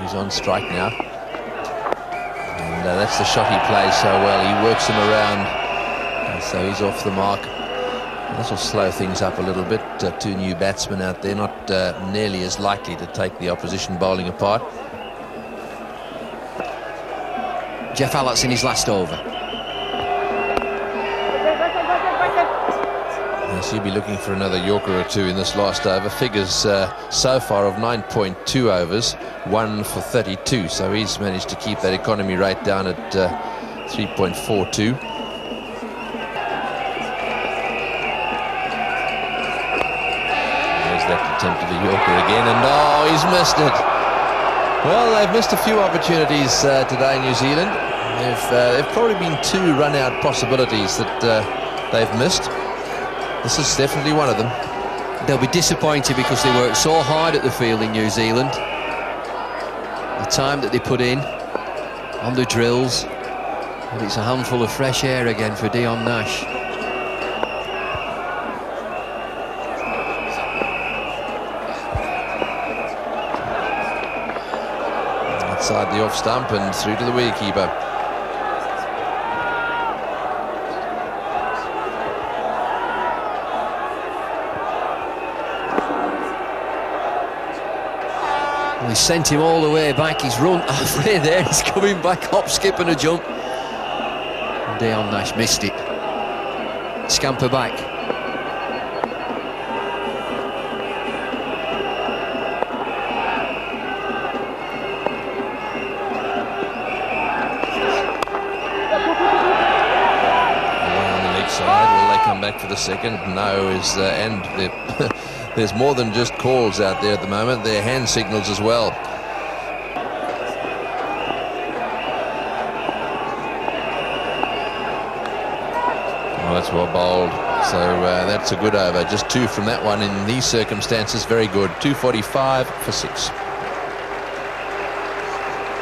He's on strike now. And uh, that's the shot he plays so well. He works him around. And so he's off the mark. This will slow things up a little bit. Uh, two new batsmen out there, not uh, nearly as likely to take the opposition bowling apart. Geoff Allott's in his last over. Yes, he'll be looking for another Yorker or two in this last over. Figures uh, so far of 9.2 overs, one for 32. So he's managed to keep that economy rate down at uh, 3.42. There's that attempt at a Yorker again, and oh, he's missed it. Well, they've missed a few opportunities uh, today, in New Zealand. They've, uh, they've probably been two run-out possibilities that uh, they've missed. This is definitely one of them. They'll be disappointed because they worked so hard at the field in New Zealand. The time that they put in on the drills. And it's a handful of fresh air again for Dion Nash. Outside the off stump and through to the wicketkeeper. He sent him all the way back. He's run halfway there. He's coming back, hop, skip and a jump. Dion Nash missed it. Scamper back. on the leg side. Will they come back for the second? No, is uh, and there's more than just calls out there at the moment. They're hand signals as well. That's well bowled. So uh, that's a good over. Just two from that one in these circumstances. Very good. 245 for six.